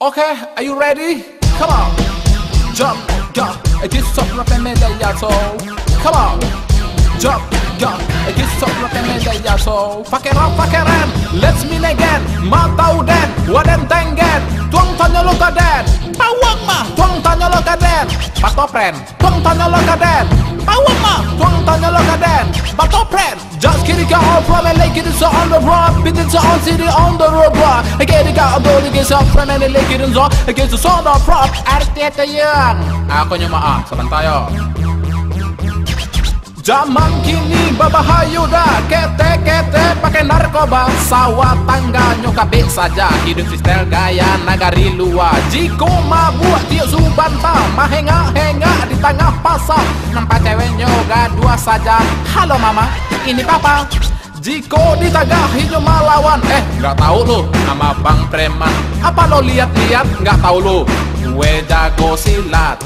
Okay, are you ready? Come on. Jump, jump. Get some rap and media so. Come on. Jump, jump. Get some rap and media so. Fuck it up, fuck it in. Let's meet again. Matau den. Waden tengen. Tuang tanya lo kaden. Pawang mah. Tuang tanya lo kaden. Batopren. Tuang tanya lo kaden. Pawang mah. Tuang tanya lo kaden. Batopren. Just kidding, all from LA, get it on the road, bit it on city on the road, bro. I get it, got a body, get up from LA, get it on, I get the sound of prop, Arteta yang. Aku nyoba ah, saban tayo. Zaman kini berbahaya dah Kete-kete pakai narkoba Sawah tangga nyokabik saja Hidup sistel gaya nagari luar Jiko mabuk tiuk subanta Mahenga-henga di tengah pasar Nampak cewek nyoga dua saja Halo mama, ini papa Jiko di tagah hijau malawan Eh, nggak tahu lu Nama bang preman. Apa lo lihat-lihat? Nggak tahu lu. Gue jago silat.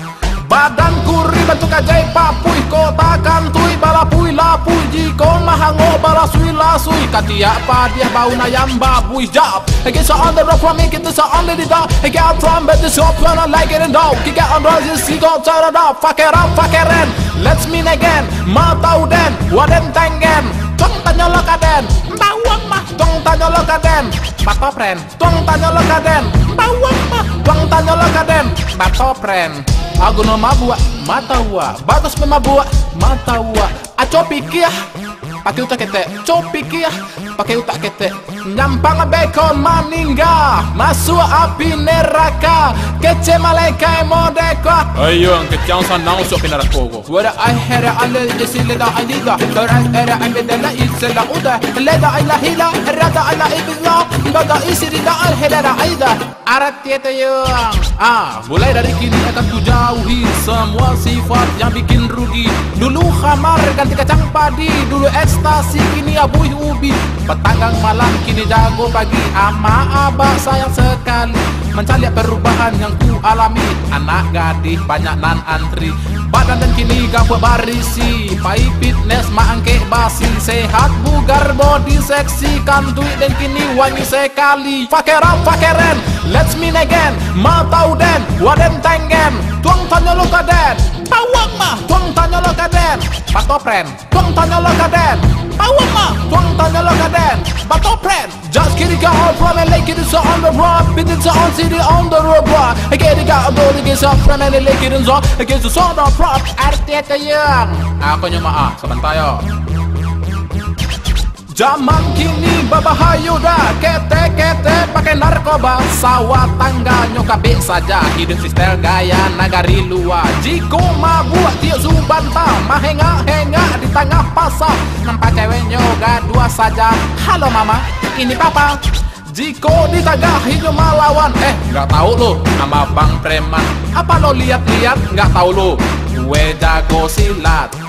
Badan kuri bentuk ajaib papui Kota kantui balapui lapui. Jiko mahango balasui lasui. Katia apa dia bau nayam babui Jab get so on the rock from me Get this on the dog. I get from this up when I like it and dog. Out on roses See go turn it up Fuck it up fuck it in Let's meet again. Matau den Waden tengen Tong tanya lo kaden. Bawang mah. Tong tanya lo kaden. Batopren Tong tanya lo kaden. Bawang mah. Tong tanya lo kaden. Batopren Aku no mabua Mata ua. Bagus memabua Mata Aco pikir Pakai utak kete Copi kia Pakai utak kete Nyampang beko maningga Masuk api neraka Kece malaikai modeka Ayo ang kecang sa nang usok pinarakogo. Wara ay hera alle leda ay liga Tara era ay bedela isela uda. Leda ay lahila Rada ay laibila Baga isirida al helera aida. Arat tieta yung Ah, mulai dari kini akan ku jauhi Semua sifat yang bikin rugi. Dulu khamar ganti kacang padi Dulu ekstasi kini abuih ubi. Petanggang malam kini jago pagi Ama abah sayang sekali. Mencari perubahan yang ku alami. Anak gadis banyak nan antri. Badan dan kini gabut barisi. Pai fitness maangke basi. Sehat bugar body seksi Kantui dan kini wangi sekali. Pakai rap pakai ren Let's meet again. Matau den Waden tengen Tuang tanya lo kaden Pawang mah Tuang tanya Batopren Tuang tanya lo kaden Pawang mah Tuang tanya lo kaden Batopren Just kidding got all from LA Get it on the road. On city on the road bro I get it got a body Get up from LA Get it on I get the of prop Arteta yang Aku nyoba ah Saban tayo Zaman kini berbahaya dah. Kete-kete pakai narkoba. Sawah tangga nyokabik saja. Hidup sistel gaya nagari luar. Jiko mabuk tiuk subanta Mahenga-henga di tengah pasar. Nampak cewek nyoga dua saja. Halo mama, ini papa. Jiko di tagah hijau malawan Eh, nggak tahu lu Nama bang preman. Apa lo lihat-lihat? Nggak tahu lu. Gue jago silat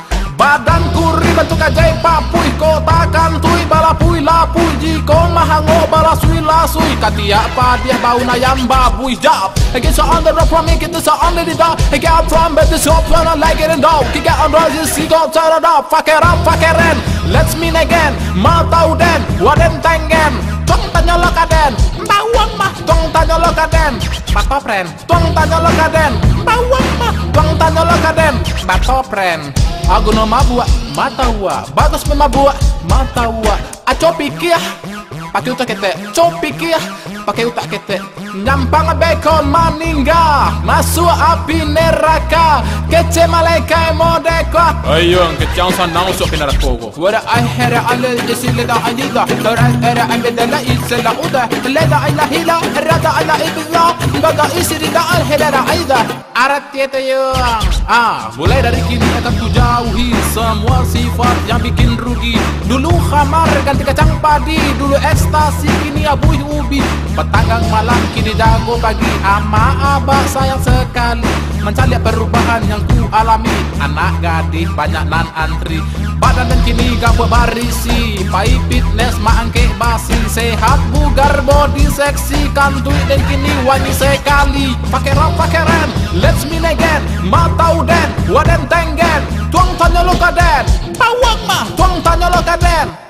Badan kuri bentuk ajaib papui Kota kantui balapui lapui Jiko mahango balasui lasui. Katia apa dia bau nayam babui Jab I get so on the from me Get this on the dog I get from bed this up when I like it and dog Kick out on roses See go turn it up Fuck it up fuck it in. Let's meet again Matau den Waden tengen Tong tanya lo kaden Bawang mah Tong tanya lo kaden Batopren Tong tanya lo kaden Bawang mah Tong tanya lo kaden Batopren Aku no mabua Mata ua Bagus memabua Mata ua. Aco pikir Pakai utak kete Copi kia Pakai utak kete Nyampang beko maningga Masuk api neraka. Kece malaikai modeka Ayo ang kecang sa nang usok pinarakogo. Wara ay hera alle jesi leda ay liga Tara era ay bedela isela uda. Leda ay lahila Rada ay laibila Baga isirida al helera aida. Arat tieta yung Ah, mulai dari kini akan ku jauhi Semua sifat yang bikin rugi. Dulu khamar ganti kacang padi Dulu ekstasi kini abuih ubi Petanggang malam kini jago pagi Ama abah sayang sekali. Mencari perubahan yang ku alami. Anak gadis banyak nan antri. Badan dan kini gabut barisi. Pai fitness maangke basi. Sehat bugar body seksi. Kantui dan kini wangi sekali. Pakai rap pakai ren Let's meet again. Matau den. Waden tengen Tuang tanya lo kaden. Pawang mah. Tuang tanya lo kaden